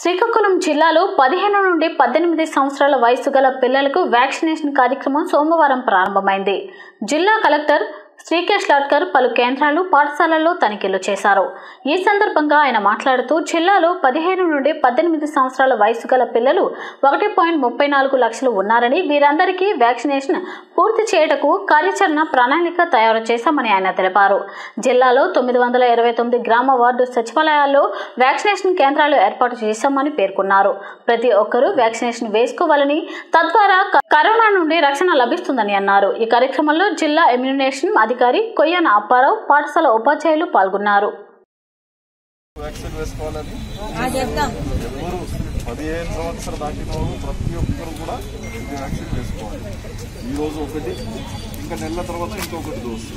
శ్రీకాకుళం జిల్లాలో పదిహేను నుండి పద్దెనిమిది సంవత్సరాల వయసు గల పిల్లలకు వ్యాక్సినేషన్ కార్యక్రమం సోమవారం ప్రారంభమైంది. జిల్లా కలెక్టర్ శ్రీకేష్ లాడ్కర్ పలు కేంద్రాలు పాఠశాలల్లో తనిఖీలు చేశారు. ఈ సందర్భంగా ఆయన మాట్లాడుతూ జిల్లాలో పదిహేను నుండి పద్దెనిమిది సంవత్సరాల వయసు గల పిల్లలు ఒకటి పాయింట్ ముప్పై నాలుగు లక్షలు ఉన్నారని వీరందరికీ వ్యాక్సినేషన్ పూర్తి చేయటకు కార్యాచరణ ప్రణాళిక తయారు చేశామని ఆయన తెలిపారు. జిల్లాలో తొమ్మిది వందల ఇరవై తొమ్మిది గ్రామ వార్డు సచివాలయాల్లో వ్యాక్సినేషన్ కేంద్రాలు ఏర్పాటు చేశామని పేర్కొన్నారు. ప్రతి ఒక్కరూ వ్యాక్సినేషన్ వేసుకోవాలని తద్వారా కరోనా నుండి రక్షణ లభిస్తుందని అన్నారు. ఈ కార్యక్రమంలో జిల్లా ఇమ్యునేషన్ అధికారి కొయ్యన అప్పారావు పాఠశాల ఉపాధ్యాయులు పాల్గొన్నారు. పదిహేను సంవత్సరాలు దాటిన వాళ్ళు ప్రతి ఒక్కరు కూడా వ్యాక్సిన్ వేసుకోవాలి. ఈ రోజు ఒకటి ఇంకా నెల తర్వాత ఇంకొకటి డోసు.